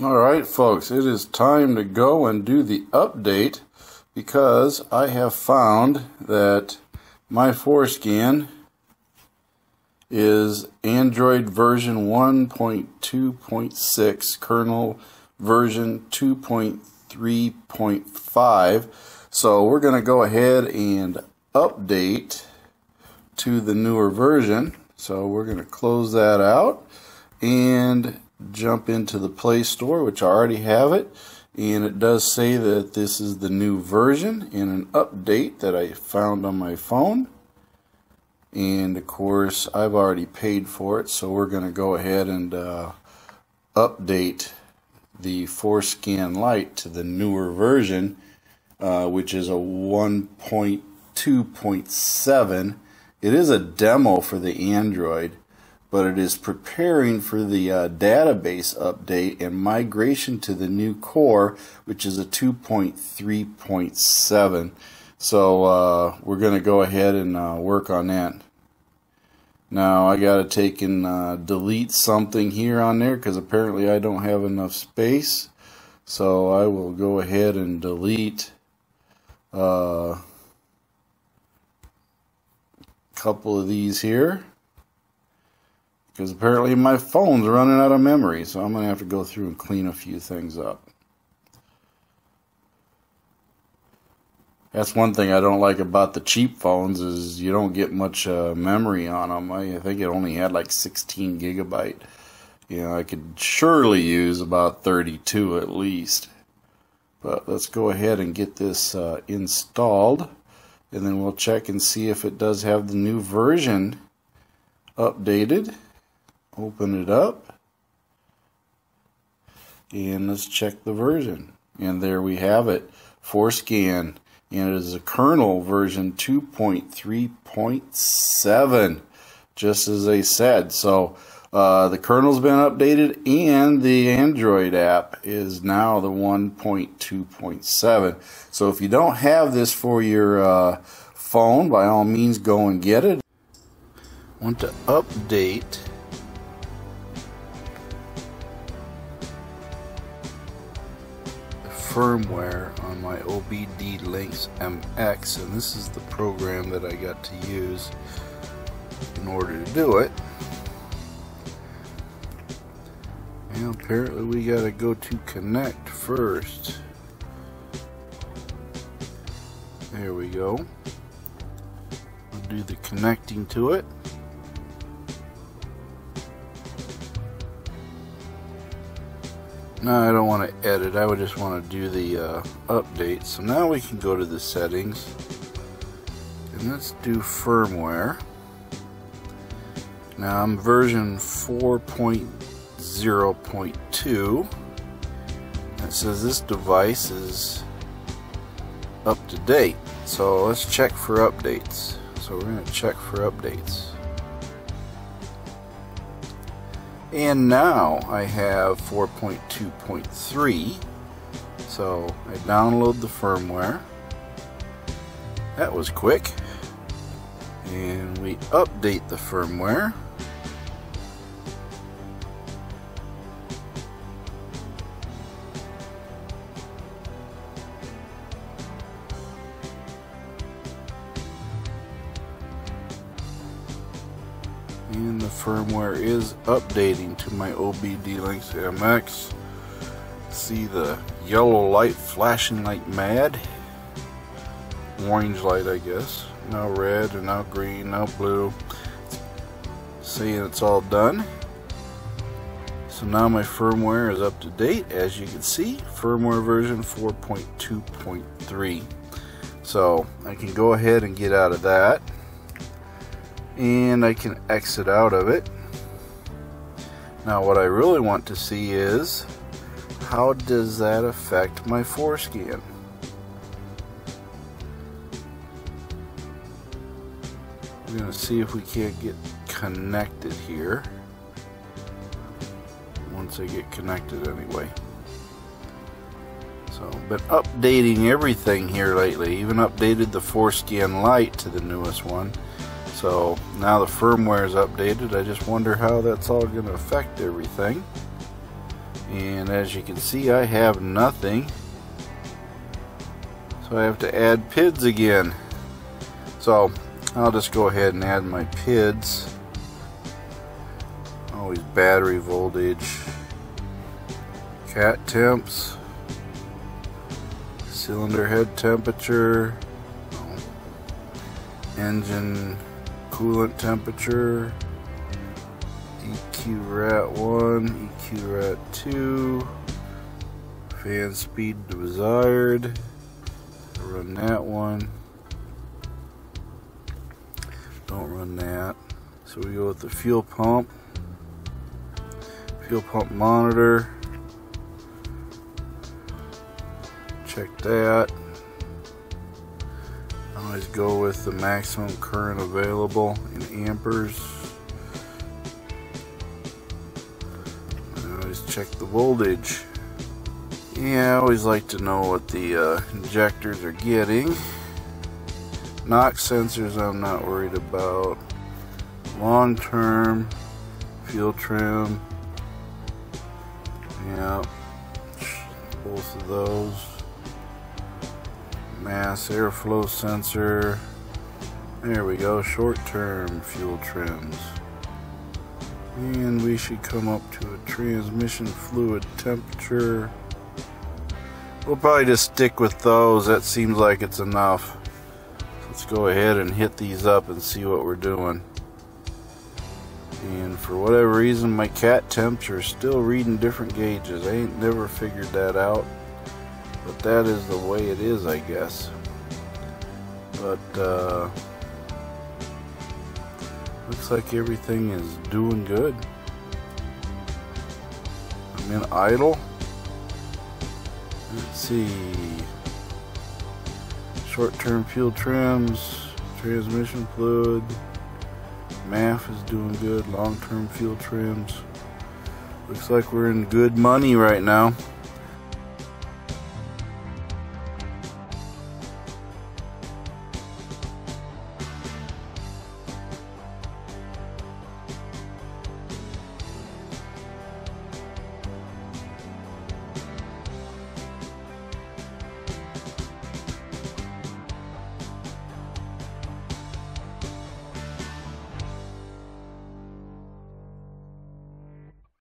Alright folks, it is time to go and do the update because I have found that my Forscan is Android version 1.2.6, kernel version 2.3.5. So we're going to go ahead and update to the newer version. So we're going to close that out and jump into the Play Store, which I already have it. And it does say that this is the new version and an update that I found on my phone. And of course, I've already paid for it, so we're going to go ahead and uh, update the Forscan Lite to the newer version, uh, which is a 1.2.7. It is a demo for the Android but it is preparing for the uh, database update and migration to the new core, which is a 2.3.7. So uh, we're going to go ahead and uh, work on that. Now I got to take and uh, delete something here on there because apparently I don't have enough space. So I will go ahead and delete uh, a couple of these here because apparently my phone's running out of memory, so I'm going to have to go through and clean a few things up. That's one thing I don't like about the cheap phones is you don't get much uh, memory on them. I think it only had like 16 gigabyte. You know, I could surely use about 32 at least. But let's go ahead and get this uh, installed, and then we'll check and see if it does have the new version updated open it up. And let's check the version. And there we have it. Forscan. And it is a kernel version 2.3.7 just as they said. So uh, the kernel's been updated and the Android app is now the 1.2.7 so if you don't have this for your uh, phone by all means go and get it. Want to update firmware on my OBDLinks MX and this is the program that I got to use in order to do it. And apparently we got to go to connect first. There we go. I'll do the connecting to it. No, I don't want to edit. I would just want to do the uh, update. So now we can go to the settings. And let's do firmware. Now I'm version 4.0.2. It says this device is up to date. So let's check for updates. So we're going to check for updates. And now I have 4.2.3 so I download the firmware. That was quick. And we update the firmware and the firmware is updating to my OBDLinks MX. See the yellow light flashing like mad. Orange light, I guess. Now red, and now green, now blue. Saying it's all done. So now my firmware is up to date, as you can see, firmware version 4.2.3. So I can go ahead and get out of that and I can exit out of it. Now what I really want to see is how does that affect my Forscan? We're going to see if we can't get connected here. Once I get connected anyway. So, been updating everything here lately. Even updated the Forscan Lite to the newest one. So now the firmware is updated. I just wonder how that's all going to affect everything. and as you can see I have nothing so I have to add PIDs again so I'll just go ahead and add my PIDs always battery voltage cat temps cylinder head temperature engine coolant temperature. EQ rat 1 EQ rat 2 fan speed desired. Run that one. Don't run that. So we go with the fuel pump. Fuel pump monitor. Check that always go with the maximum current available in amperes I always check the voltage yeah, I always like to know what the uh, injectors are getting. NOx sensors I'm not worried about. Long term, fuel trim. Yeah, both of those. Mass airflow sensor. There we go, short term fuel trims. And we should come up to a transmission fluid temperature. We'll probably just stick with those. That seems like it's enough. Let's go ahead and hit these up and see what we're doing. And for whatever reason, my cat temps are still reading different gauges. I ain't never figured that out. But that is the way it is, I guess. But, uh, looks like everything is doing good. I'm in idle. Let's see. Short-term fuel trims, transmission fluid. MAF is doing good. Long-term fuel trims. Looks like we're in good money right now.